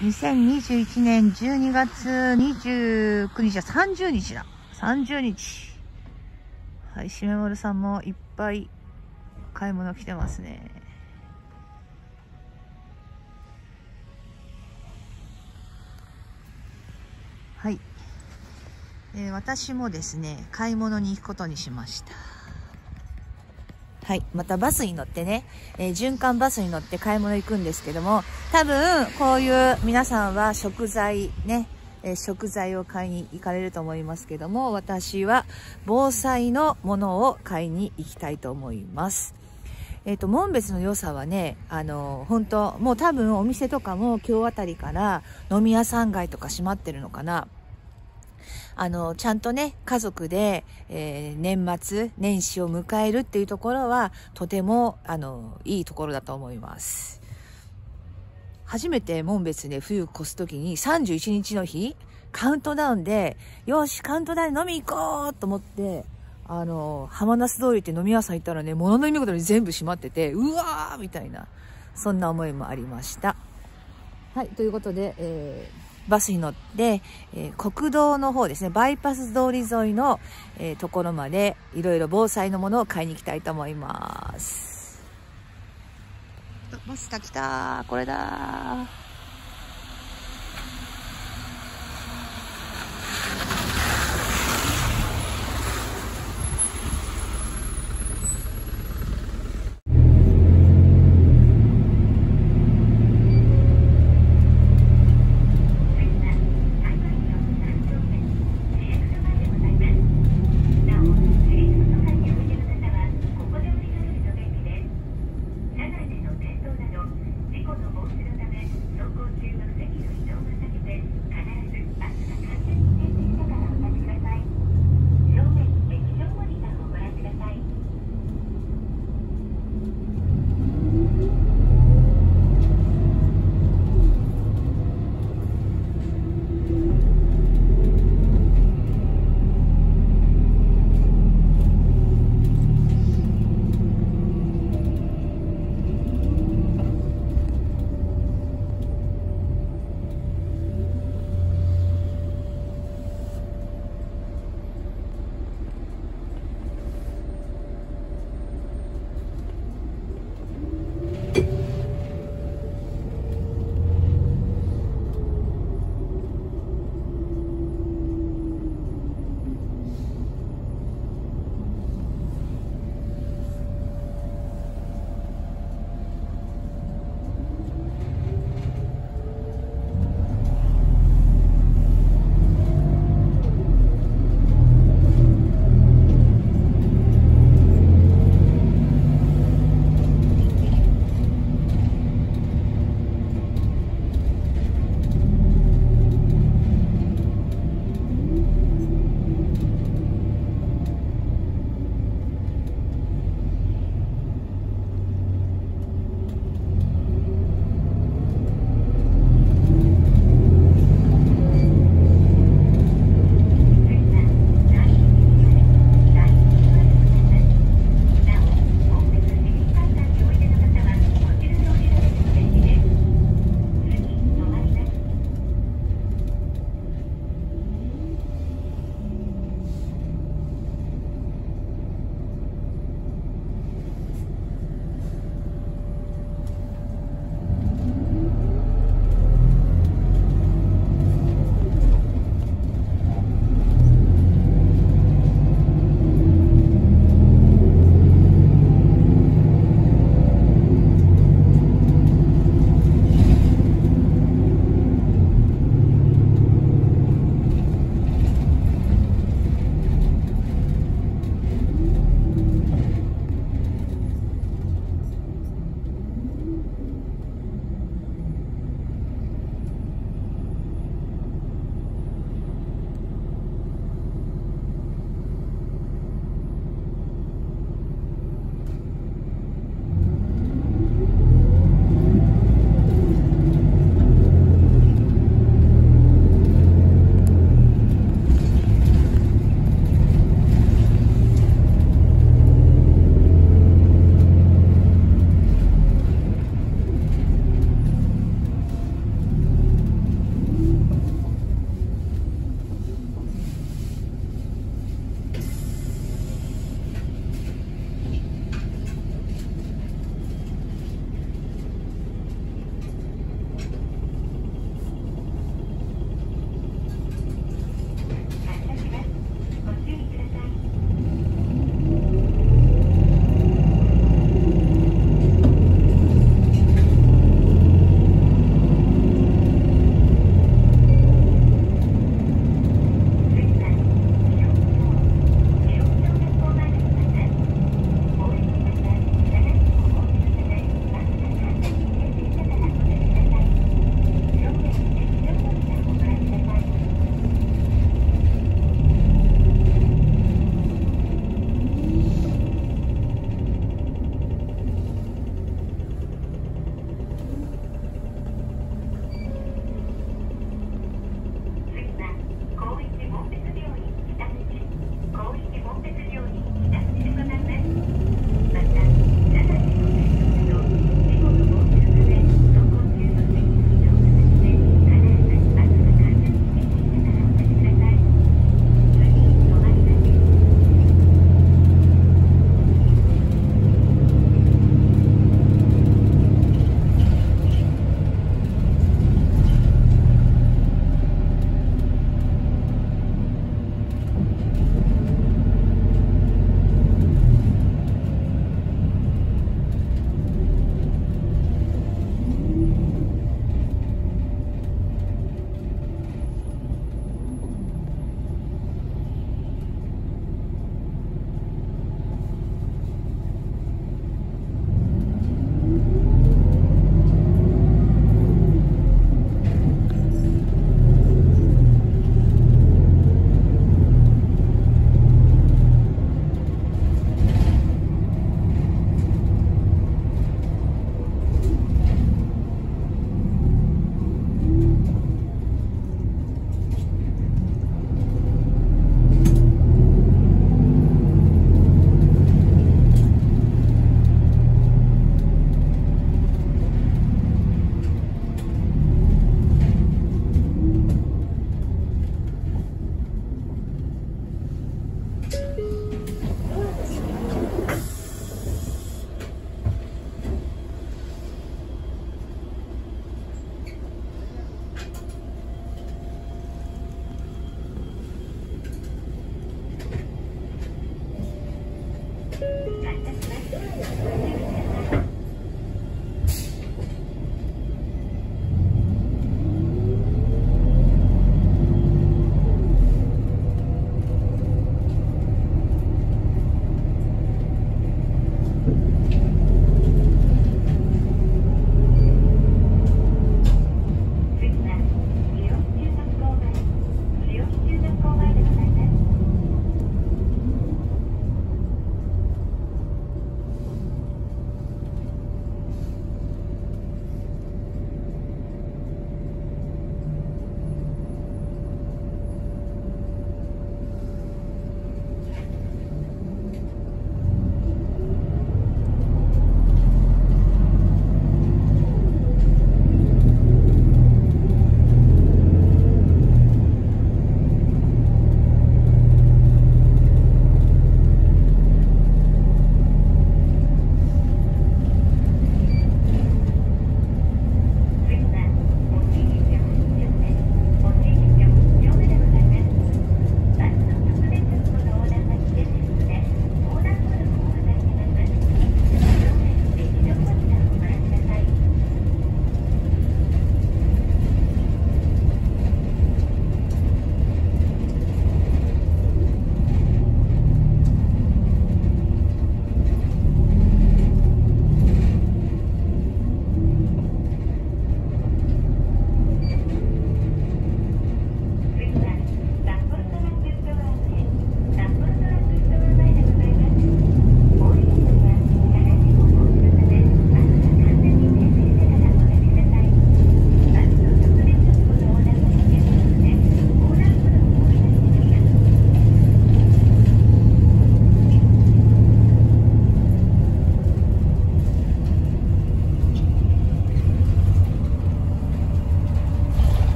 2021年12月29日は30日だ。30日。はい、しめもるさんもいっぱい買い物来てますね。はい。えー、私もですね、買い物に行くことにしました。はい。またバスに乗ってね、えー、循環バスに乗って買い物行くんですけども、多分、こういう皆さんは食材ね、えー、食材を買いに行かれると思いますけども、私は防災のものを買いに行きたいと思います。えっ、ー、と、門別の良さはね、あの、本当もう多分お店とかも今日あたりから飲み屋さん街とか閉まってるのかな。あの、ちゃんとね、家族で、えー、年末、年始を迎えるっていうところは、とても、あの、いいところだと思います。初めて門別で冬越すときに31日の日、カウントダウンで、よし、カウントダウン飲み行こうと思って、あの、浜那須通りって飲み屋さん行ったらね、物の意味ことに全部閉まってて、うわーみたいな、そんな思いもありました。はい、ということで、えーバスに乗って、えー、国道の方ですね、バイパス通り沿いの、えー、ところまでいろいろ防災のものを買いに行きたいと思います。バスが来たこれだ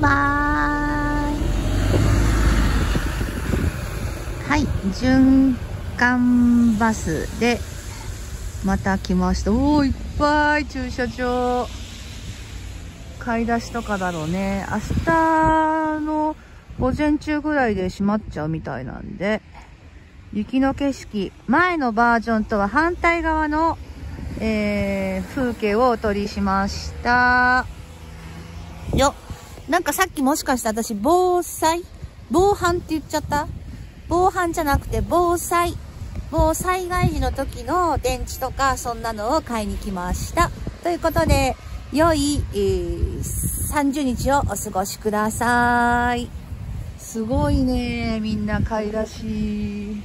バーイ。はい、循環バスで、また来ました。おお、いっぱい駐車場。買い出しとかだろうね。明日の午前中ぐらいで閉まっちゃうみたいなんで、雪の景色、前のバージョンとは反対側の、えー、風景をお撮りしました。よっ。なんかさっきもしかして私、防災？防犯って言っちゃった？防犯じゃなくて防災。防災害時の時の電池とかそんなのを買いに来ました。ということで、良い、えー、30日をお過ごしください。すごいね、みんな買い出し。